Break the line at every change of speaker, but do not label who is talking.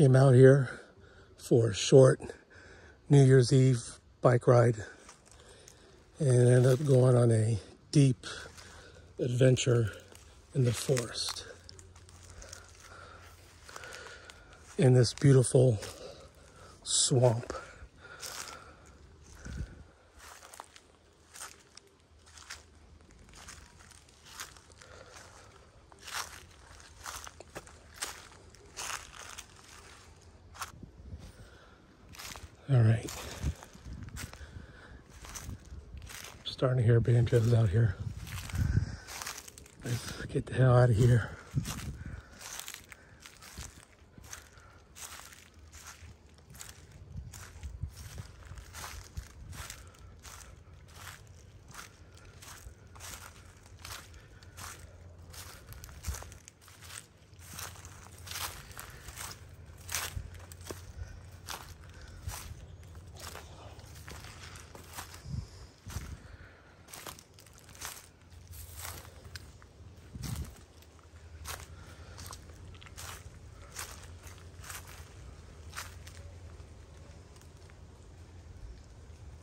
Came out here for a short New Year's Eve bike ride and ended up going on a deep adventure in the forest. In this beautiful swamp. All right. Starting to hear banjos out here. Let's get the hell out of here.